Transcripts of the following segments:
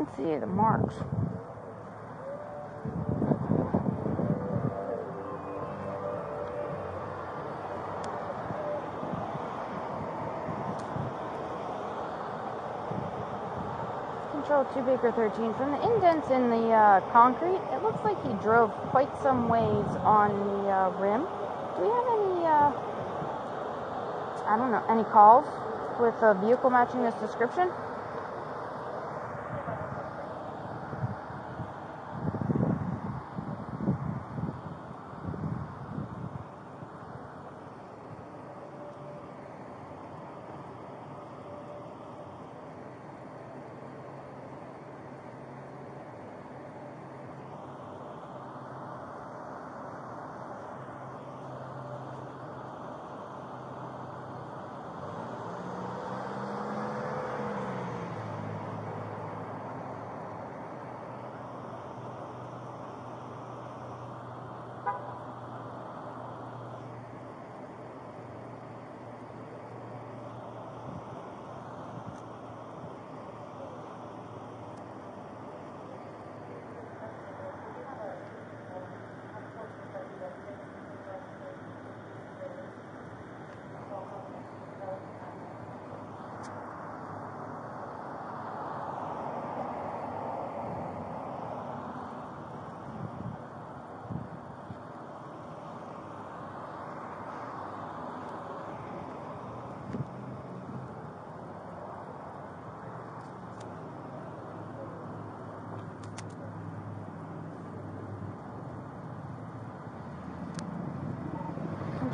Let's see the marks. Control 2 Baker 13. From the indents in the uh, concrete, it looks like he drove quite some ways on the uh, rim. Do we have any, uh, I don't know, any calls with a vehicle matching this description?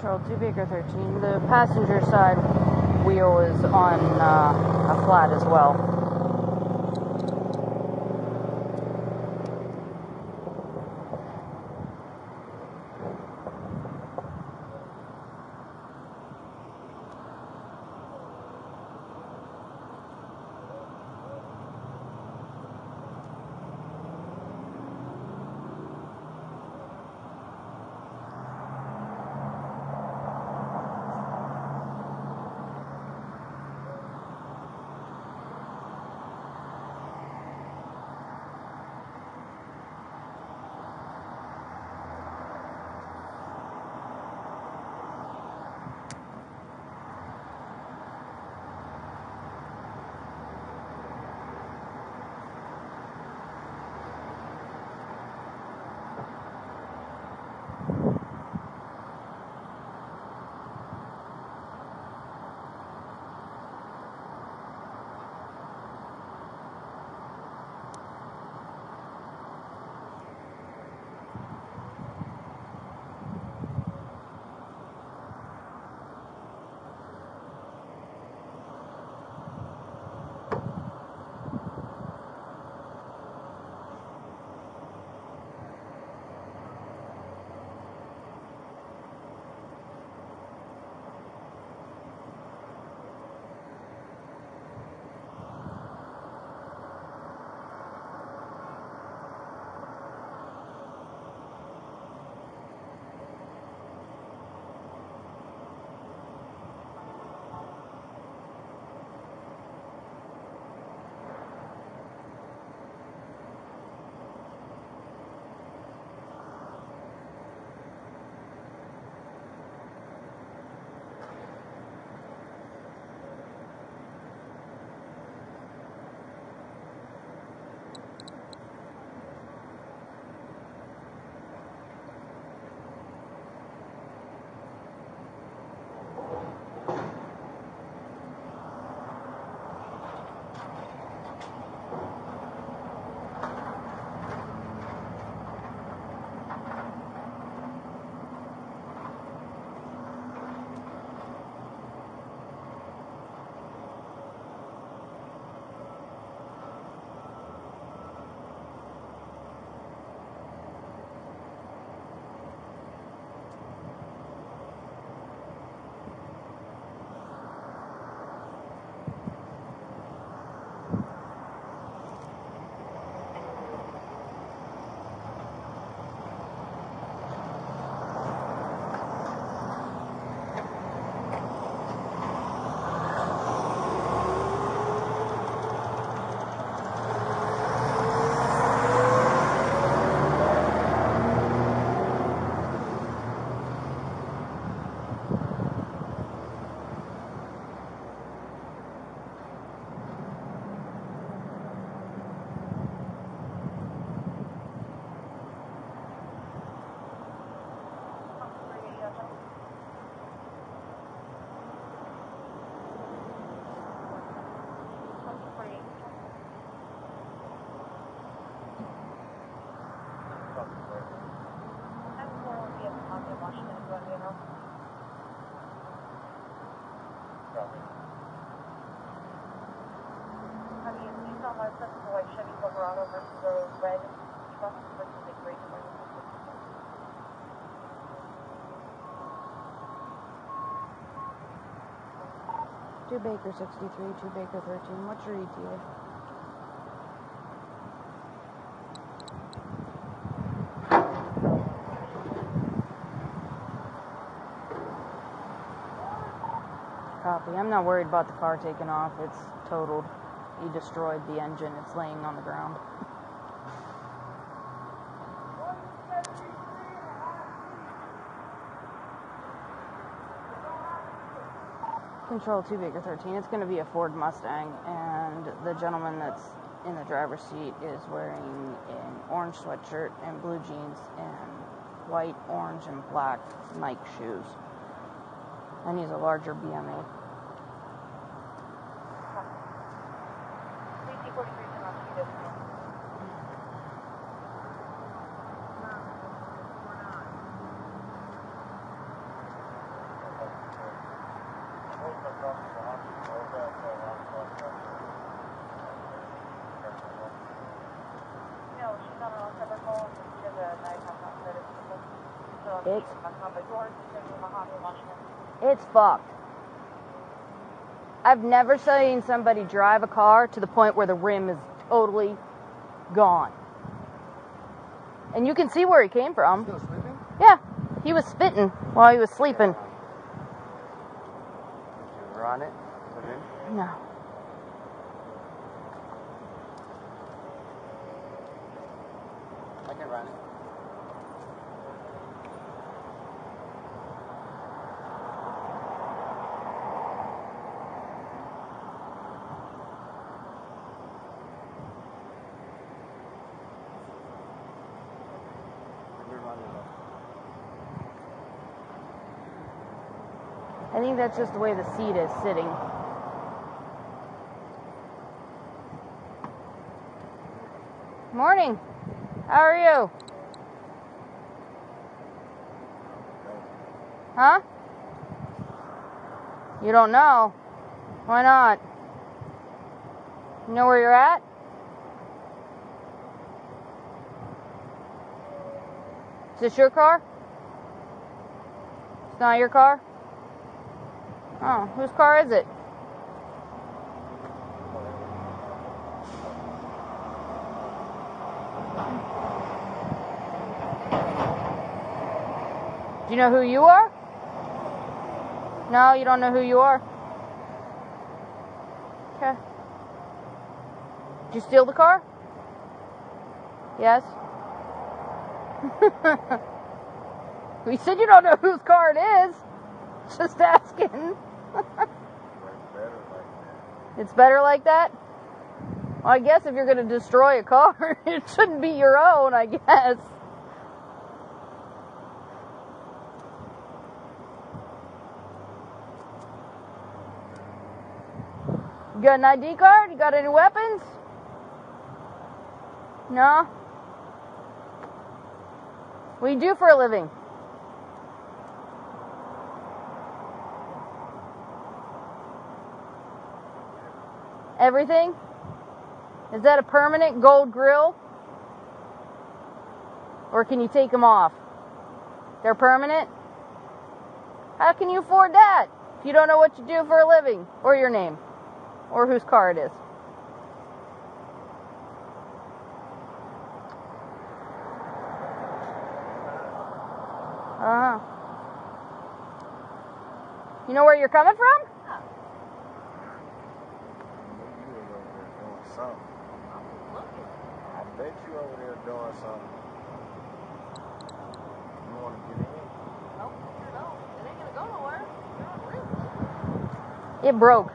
Control 2 Baker 13. The passenger side wheel is on uh, a flat as well. 2 Baker 63, 2 Baker 13. What's your ETA? Copy. I'm not worried about the car taking off. It's totaled. He destroyed the engine. It's laying on the ground. Control 2 Baker 13. It's going to be a Ford Mustang, and the gentleman that's in the driver's seat is wearing an orange sweatshirt and blue jeans and white, orange, and black Nike shoes. And he's a larger BMA. CT 43 is on Cheetah. Hold the cross the line. Hold that, uh, line, line, line. No, she's on her own separate call. She has a nighttime concert. So, It's- but yours is going to be Mojave, Washington. It's fucked. I've never seen somebody drive a car to the point where the rim is totally gone. And you can see where he came from. Still sleeping? Yeah, he was spitting while he was sleeping. Did you run it? Put it in? No. I can run it. Let me run it up. I think that's just the way the seat is sitting. Morning. How are you? Huh? You don't know? Why not? You know where you're at? Is this your car? It's not your car? Oh, whose car is it? Do you know who you are? No, you don't know who you are. Okay. Did you steal the car? Yes. we said you don't know whose car it is. Just asking. It's better like that. Well, I guess if you're going to destroy a car, it shouldn't be your own, I guess. You got an ID card? You got any weapons? No? What do you do for a living? Everything? Is that a permanent gold grill? Or can you take them off? They're permanent? How can you afford that if you don't know what you do for a living or your name or whose car it is? Uh huh. You know where you're coming from? You was over there doing something. I bet you over there doing something. You want to get in? It broke.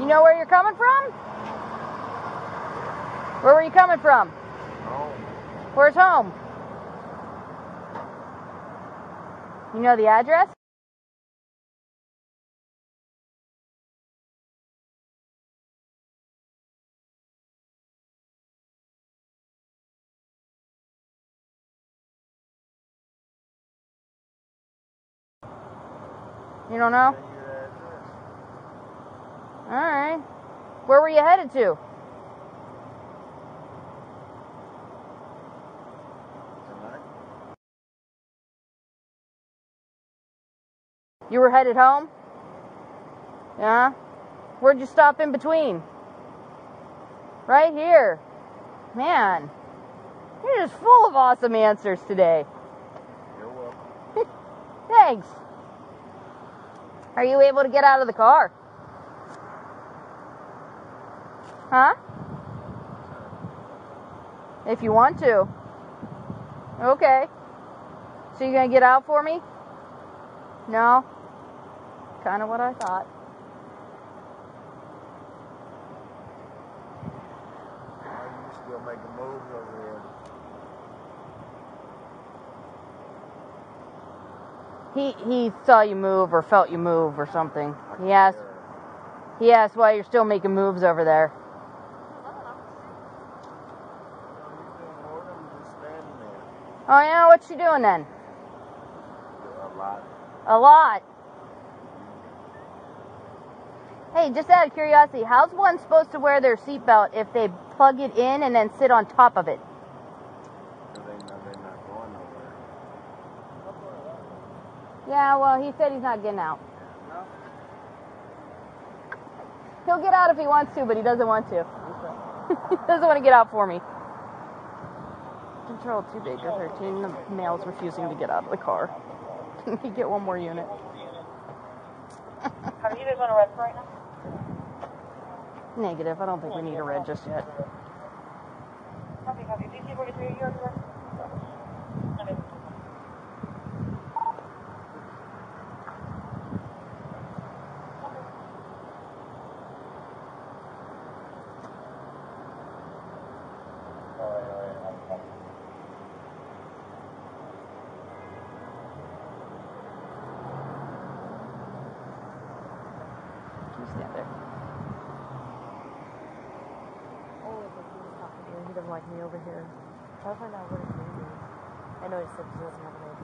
You know where you're coming from? Where were you coming from? No. Where's home? You know the address? You don't know? Send you the address. All right. Where were you headed to? You were headed home? Yeah? Where'd you stop in between? Right here. Man, you're just full of awesome answers today. You're welcome. Thanks. Are you able to get out of the car? Huh? If you want to. Okay. So you gonna get out for me? No? Kind of what I thought. Why you still making moves over here? He he saw you move or felt you move or something. He asked he asked why you're still making moves over there. You. Oh yeah, what's she doing then? A lot. A lot. Hey, just out of curiosity, how's one supposed to wear their seatbelt if they plug it in and then sit on top of it? Because they know they're not going nowhere. Yeah, well, he said he's not getting out. No? He'll get out if he wants to, but he doesn't want to. he doesn't want to get out for me. Control 2 Baker 13. The male's refusing to get out of the car. Can we get one more unit? How do you guys want to rest right now? Negative. I don't think we need a red just yet. Copy, copy. DC 43, you already rest? Okay. You stand there. Only because he was talking to me. He doesn't like me over here. Try to find out what his name is. I know he said he doesn't have an ID.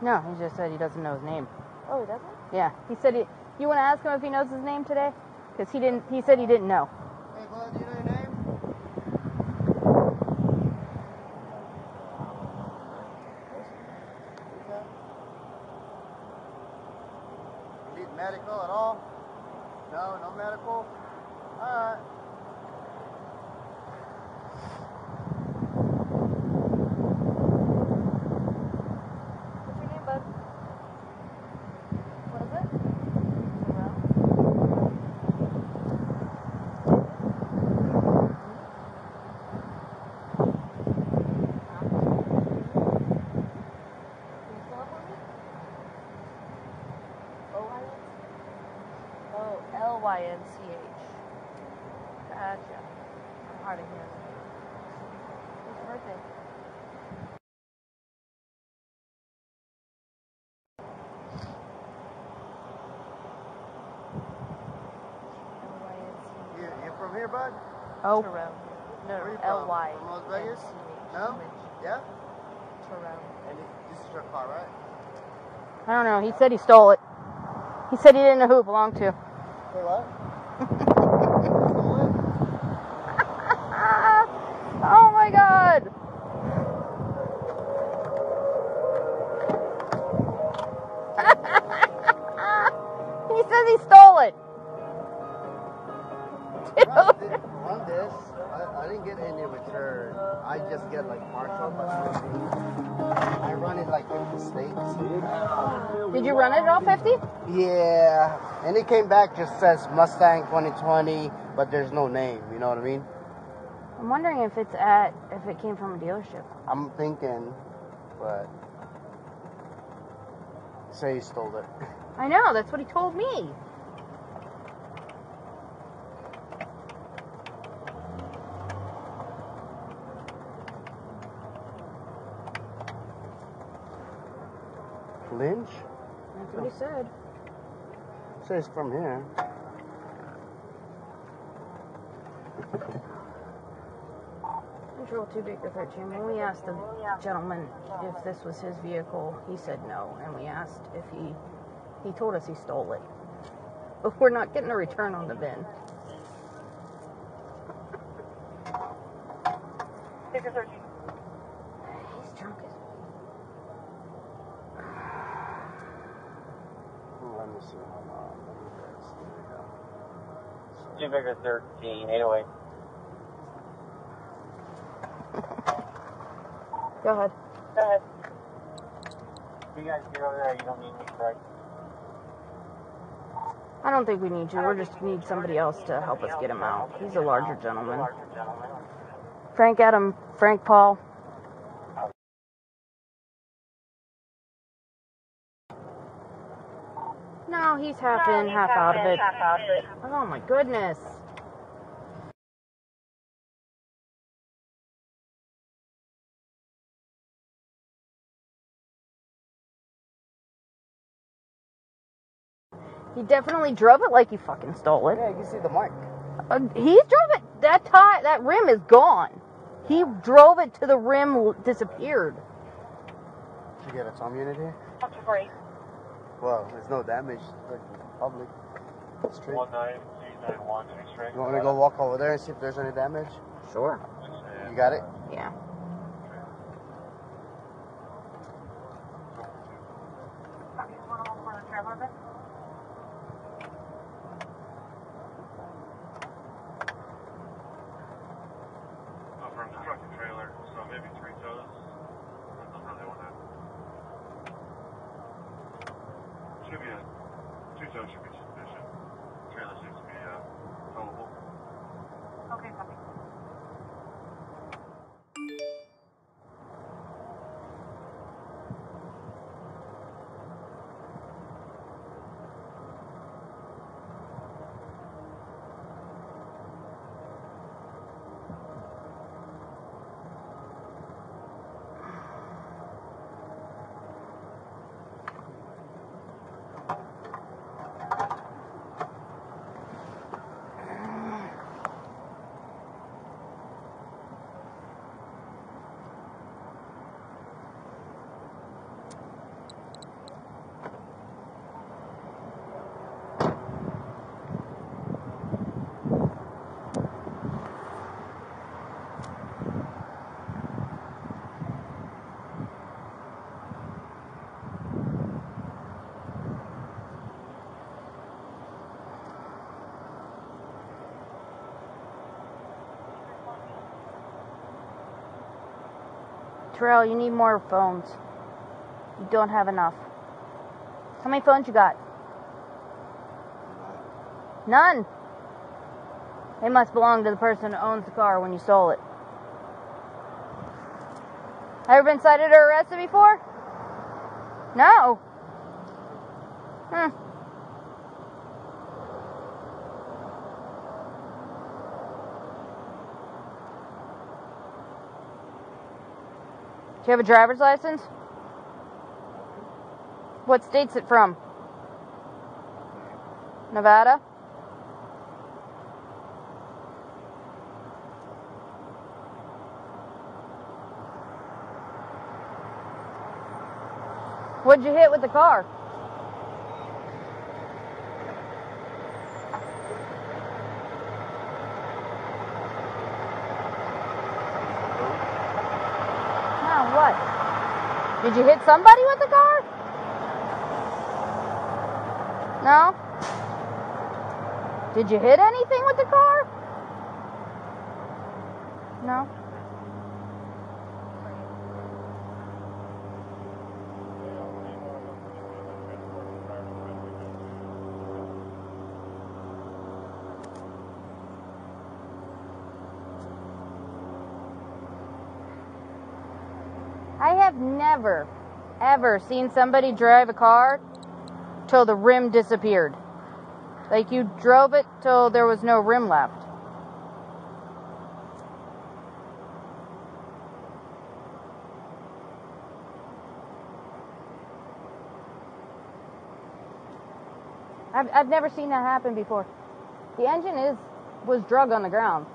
No, he just said he doesn't know his name. Oh, he doesn't? Yeah, he said he. You want to ask him if he knows his name today? Because he didn't. He said he didn't know. Hey, bud, do you know your name? Need medical at all? No, no medical? Alright. What's your name, bud? What is it? Oh, L Y N C H. Gotcha. I'm hard of hearing. What's your birthday? L-Y-N-C-H. You, you from here, bud? Oh, Tyrone. No, Where you L from? Las Vegas? No? Yeah? Tyrone. And it- this is your car, right? I don't know. He said he stole it. He said he didn't know who it belonged to. Wait, what? Oh my god! he says he stole it. Run this. I, I didn't get any return. I just get like partial, but I run it like 50 states. Did you run it all 50? Yeah, and it came back just says Mustang 2020, but there's no name. You know what I mean? I'm wondering if it's at if it came from a dealership. I'm thinking, but say he stole it. I know. That's what he told me. Lynch? That's what he said. Says from here. Control 2 Baker 13. When we asked the gentleman if this was his vehicle, he said no. And we asked if he He told us he stole it. But we're not getting a return on the VIN. Baker 13. He's drunk as Let me see. Hold on. Let me guess. There we go. Two Baker 13, 808. Go ahead. Go ahead. You guys get over there, you don't need me, correct? I don't think we need you. We just need somebody else to help us get him out. He's a larger gentleman. Larger gentleman. Frank Adam, Frank Paul. No, he's half in, half out of it. Half out of it. Oh my goodness. He definitely drove it like he fucking stole it. Yeah, you can see the mark. Uh, he drove it. That tie, that rim is gone. He drove it to the rim, disappeared. Did you get a Tom unit here? Up to break. Well, there's no damage. Like public. Street. 19891, X-ray. You want me to go walk over there and see if there's any damage? Sure. You got it? Yeah. Copy. One on for the trailer bit. Oh, from the truck and trailer, so maybe three tows. That's not really what that. Should be a, two tows should be sufficient. Trailer seems to be, uh, towable. Okay, copy. Terrell, you need more phones. You don't have enough. How many phones you got? None. They must belong to the person who owns the car when you stole it. Ever been cited or arrested before? No. Hmm. You have a driver's license? What state's it from? Nevada? What'd you hit with the car? No, what? Did you hit somebody with the car? No? Did you hit anything with the car? No? I have never, ever seen somebody drive a car till the rim disappeared. Like you drove it till there was no rim left. I've, I've never seen that happen before. The engine is was drug on the ground.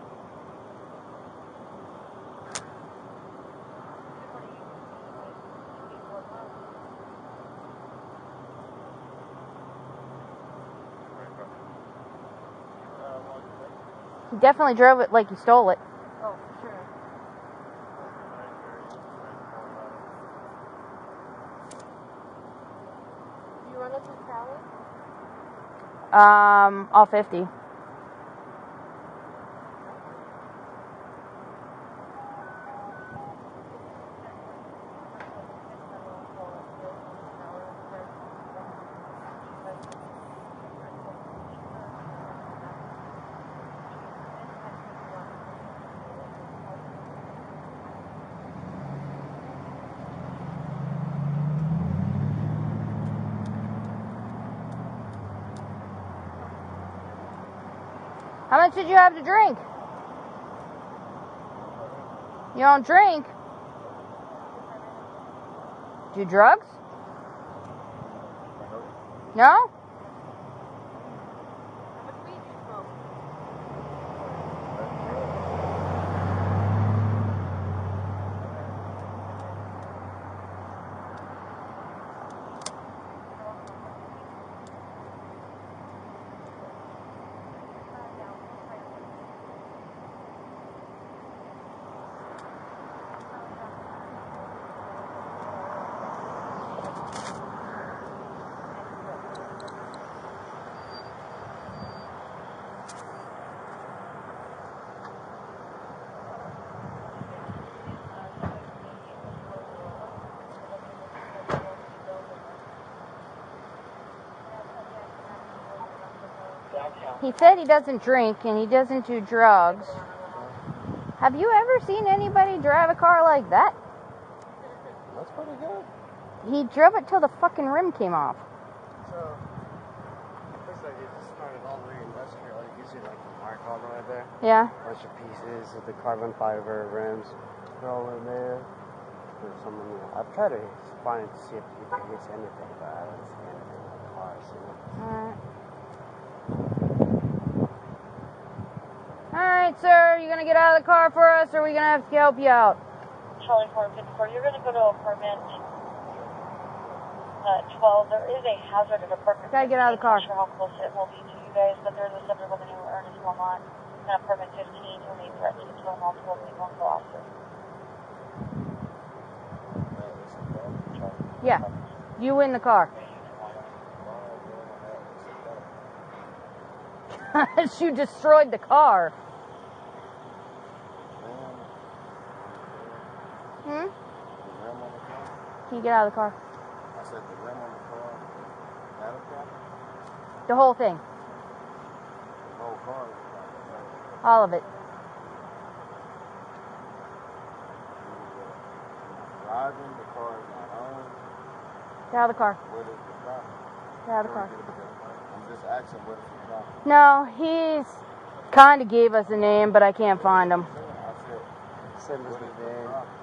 He definitely drove it like he stole it. Oh, for sure. You run it through Cali? Um, all 50. Much did you have to drink? You don't drink? Do drugs? No? He said he doesn't drink and he doesn't do drugs. Have you ever seen anybody drive a car like that? That's pretty good. He drove it till the fucking rim came off. So, looks like it just started all the way industrial. You see like the all the way there. Yeah. bunch of pieces of the carbon fiber rims all in there. There's some in there. I've tried to find to see if you can hit anything, but I don't see anything in the cars. You know? Alright, sir, you gonna get out of the car for us or are we gonna have to help you out? Charlie 454, you're going to go to apartment uh, 12. There is a hazard at apartment Gotta get out of the car. I'm sure how close it will be to you guys, but there's a subject by the name of Ernest Lamont in apartment 15 who made threats to kill multiple people go after. Yeah. You in the car. you destroyed the car. Hmm? Can you get out of the car? I said the rim on the car. That okay? The whole thing. The whole car. All of it. Driving, the car is not on. Get out of the car. Where is the car? Get out of the car. I'm just asking where is the car? No, he's kind of gave us a name, but I can't find him. I said, Said it the van.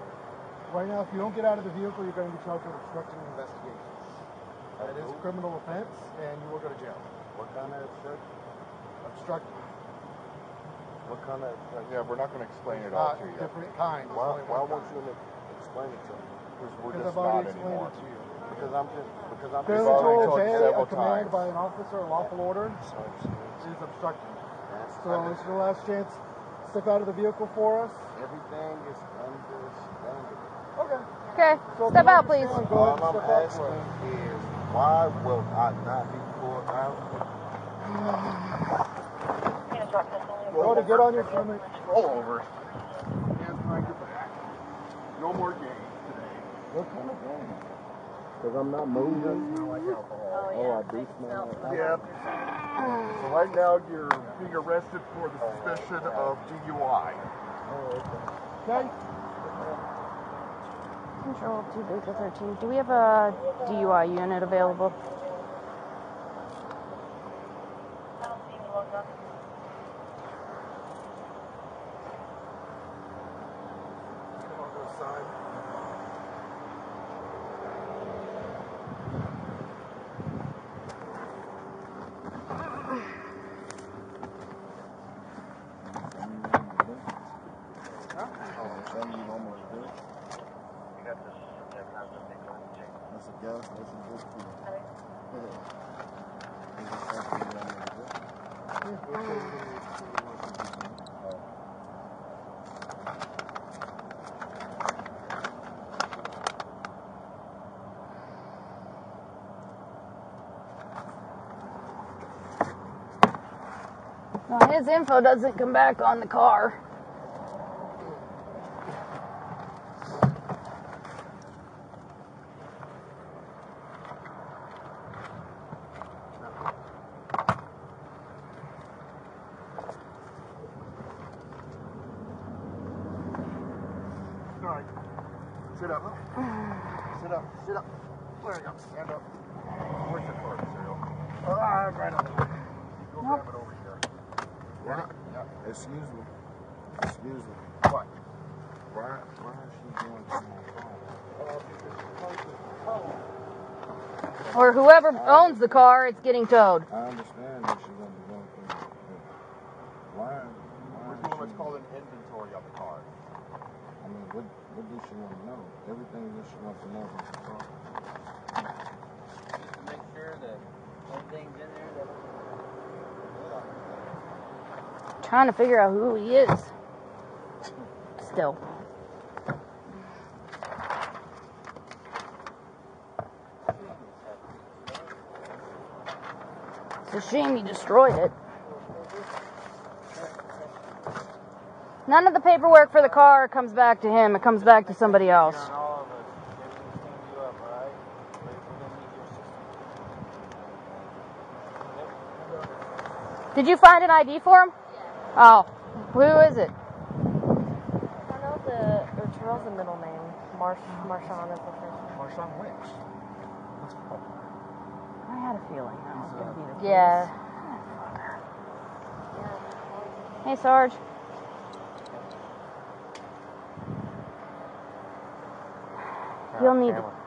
Right now, if you don't get out of the vehicle, you're going to be charged with obstructing an investigation. That is a criminal offense, and you will go to jail. What kind of obstruction? Obstructing. What kind of? Yeah, we're not going to explain it Uh, all to you. different kinds. Why, why won't you explain it to me? Because we're Because just I've already not explained anymore. it to you. Because I'm just because I'm Failing just to already told obey a several command times. by an officer a lawful order So it's- is obstructing. that's- So this is your last chance. Step out of the vehicle for us. everything is understandable. Okay. Okay, So step out, please. understand, All I'm step out for asking is why will I not be pulled out? Units Rockland, only Go to get on your stomach. Roll over. Hands behind your back. No more games today. What kind of game? Because I'm not moving. Smell like alcohol. Oh, I do smell like Yep. So right now you're being arrested for the suspicion of DUI. Oh, okay. Control 2 Baker 13. Do we have a DUI unit available? I don't see any logo. a gas station just for you. Okay. Yeah. Is there something you want me to do? Yeah, we'll show you when we- when we want to do something. Oh. Well, his info doesn't come back on the car. Right. Sit up. Sit up. Sit up. There you go. Stand up. Where's your card, Cyril? Ah, right up there. Go grab it over here. What? Yeah. Excuse me. Excuse me. What? Why, why is she going to my phone? Or whoever owns the car, it's getting towed. I understand that she's going to be going through it, why? why We're is doing what's called an inventory of the car. I mean, what, what does she want to know? Everything that she wants to know about the car. Just to make sure that everything's in there that Trying to figure out who he is. Still. It's a shame he destroyed it. None of the paperwork for the car comes back to him. It comes back to somebody else. on all of us, everything's cleaned you up, alright? We're gonna need your system. Did you find an ID for him? Oh, who is it? I know the, or Terrell's the middle name. Marsh, Marshawn is the first name. Marshawn Wicks. That's cool. I had a feeling that was going to uh, be the case. Yeah. Hey, Sarge. You'll need camera.